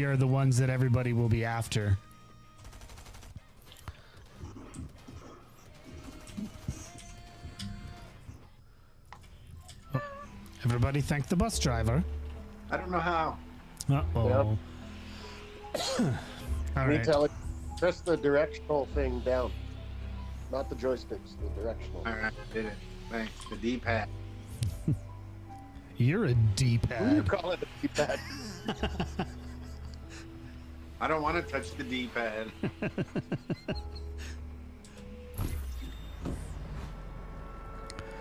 we are the ones that everybody will be after. Oh, everybody thank the bus driver. I don't know how. Uh oh. All Me right. telling press the directional thing down. Not the joysticks, the directional. All right, did it. Thanks. The D-pad. You're a What do you D-pad. call it a D-pad? I don't want to touch the D-pad.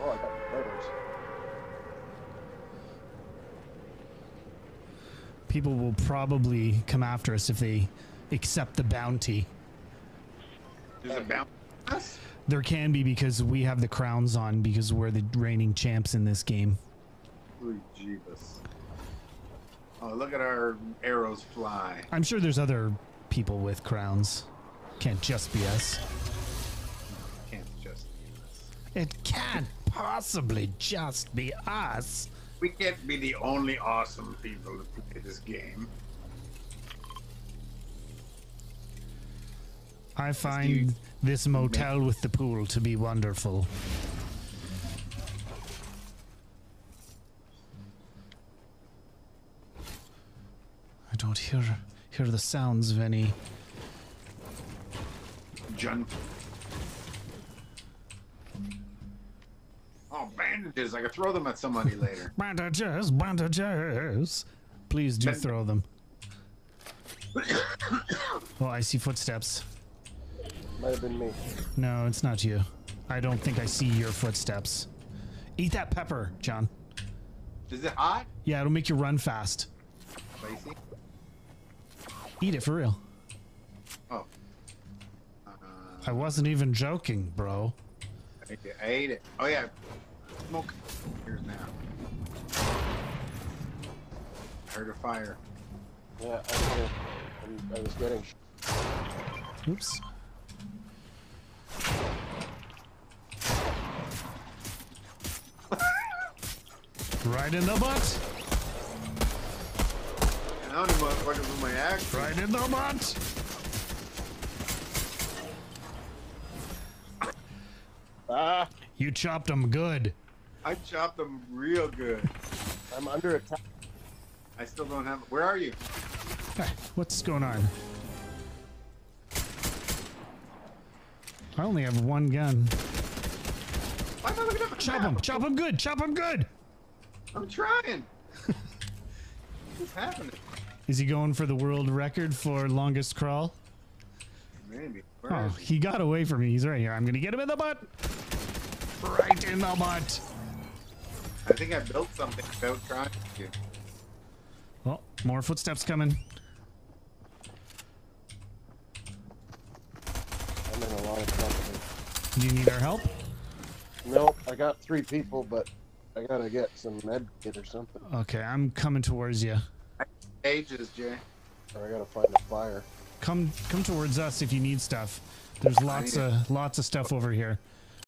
Oh, I got letters. People will probably come after us if they accept the bounty. There's a bounce. Us? There can be because we have the crowns on because we're the reigning champs in this game. Ooh, Jeebus. Oh, look at our arrows fly. I'm sure there's other people with crowns. Can't just be us. Can't just be us. It can't possibly just be us. We can't be the only awesome people to play this game. I find this motel with the pool to be wonderful. Don't hear hear the sounds of any. Jun. Oh, bandages. I could throw them at somebody later. Bandages, bandages. Please do Ben- throw them. Oh, I see footsteps. Might have been me. No, it's not you. I don't think I see your footsteps. Eat that pepper, John. Is it hot? Yeah, it'll make you run fast. Spicy? Eat it for real. Oh. Uh, I wasn't even joking, bro. I ate it. Ate it. Oh, yeah. Smoke. Here's now. I heard a fire. Yeah, I, know. I'm- was getting. Oops. right in the butt. And I don't know motherfuckers with my axe. Right in the butt. Ah, You chopped them good. I chopped them real good. I'm under attack. I still don't have. Where are you? What's going on? I only have one gun. Why am I looking at my Chop map? him! Chop him good! Chop him good! I'm trying. What's happening? Is he going for the world record for longest crawl? Maybe. Where Oh, he? he got away from me. He's right here. I'm gonna get him in the butt. Right in the butt. I think I built something without trying to. Oh, more footsteps coming. I'm in a lot of trouble. Do you need our help? Nope, I got three people, but I gotta get some med kit or something. Okay, I'm coming towards you. Ages, Jay. Or I gotta find a fire. Come, come towards us if you need stuff. There's lots of lots of stuff over here.